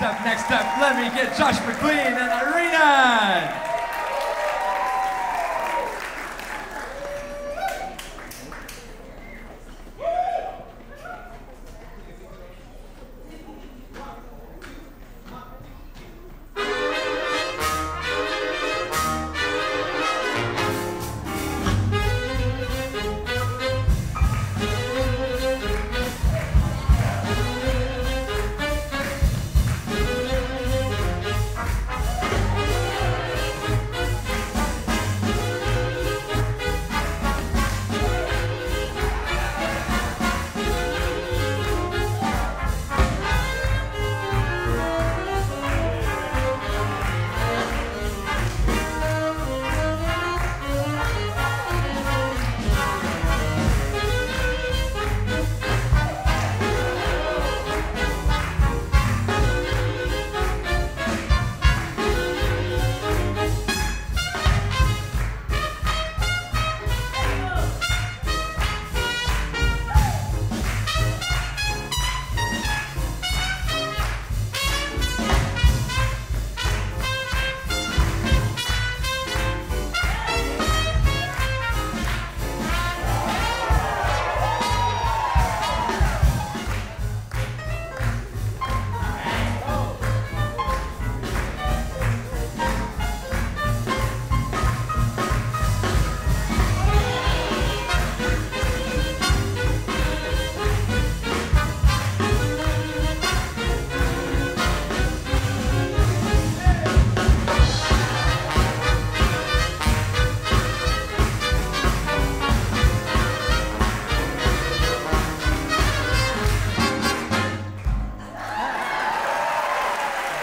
Next up, next up, let me get Josh McLean and Irina.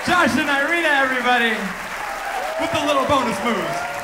Josh and Irina, everybody, with the little bonus moves.